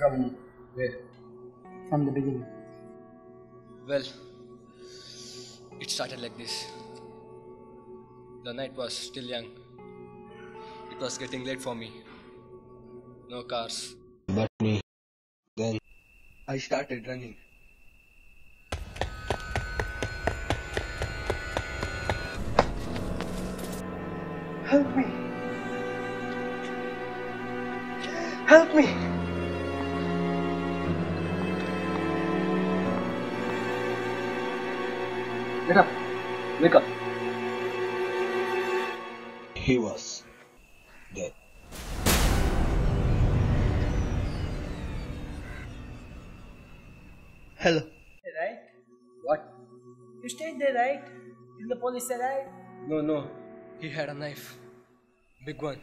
From where? From the beginning. Well, it started like this. The night was still young. It was getting late for me. No cars. But me. Then I started running. Help me! Help me! Get up! Wake up! He was dead. Hello. Right? What? You stayed there, right? Till the police arrived? No, no. He had a knife. Big one.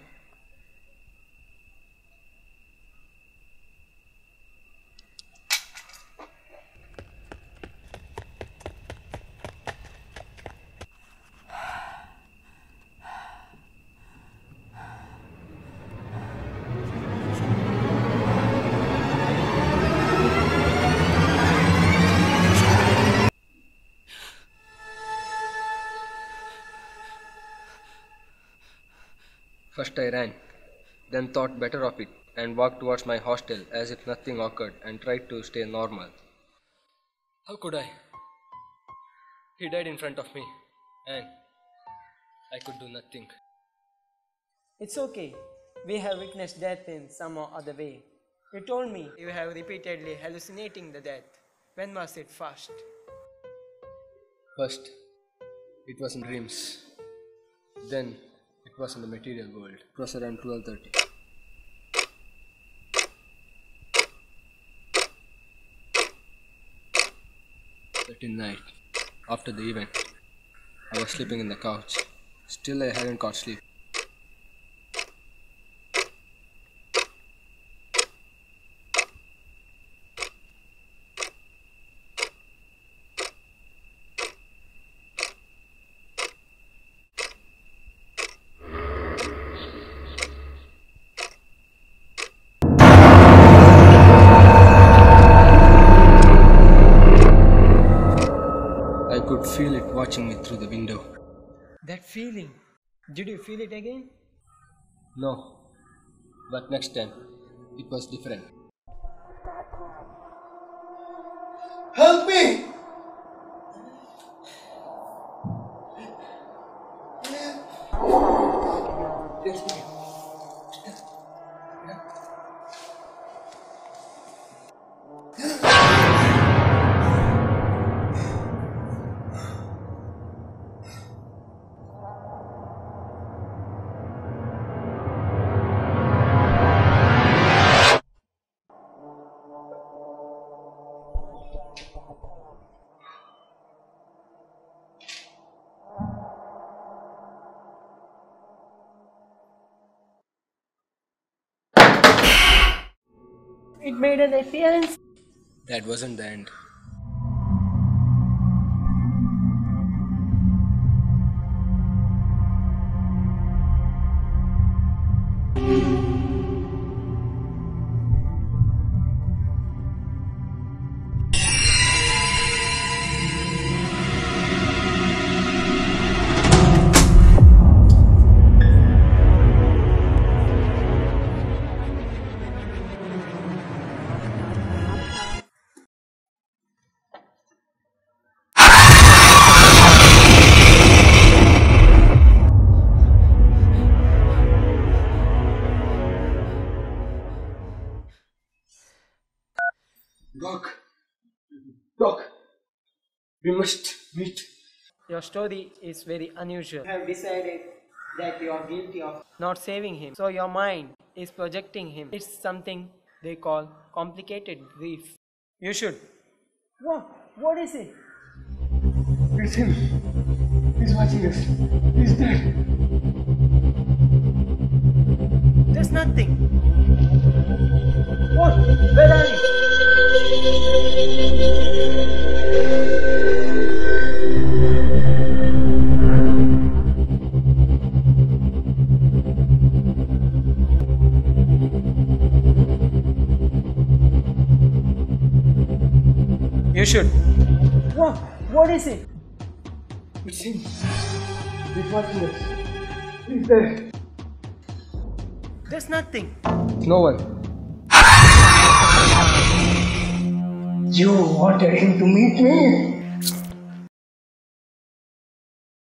First I ran, then thought better of it and walked towards my hostel as if nothing occurred and tried to stay normal. How could I? He died in front of me and I could do nothing. It's okay. We have witnessed death in some or other way. You told me you have repeatedly hallucinating the death. When was it first? First, it was in dreams. Then, it was in the material world. It was around 12.30. Thirteen night, after the event, I was sleeping in the couch. Still, I hadn't caught sleep. I could feel it watching me through the window. That feeling. Did you feel it again? No, but next time, it was different. Help me! Made an appearance. That wasn't the end. We must meet. Your story is very unusual. You have decided that you are guilty of not saving him. So your mind is projecting him. It's something they call complicated grief. You should. What? What is it? It's him. He's watching us. He's dead. There's nothing. What? Where are you? You should. What? What is it? It's him. He's watching us. He's there. There's nothing. No one. You wanted him to meet me.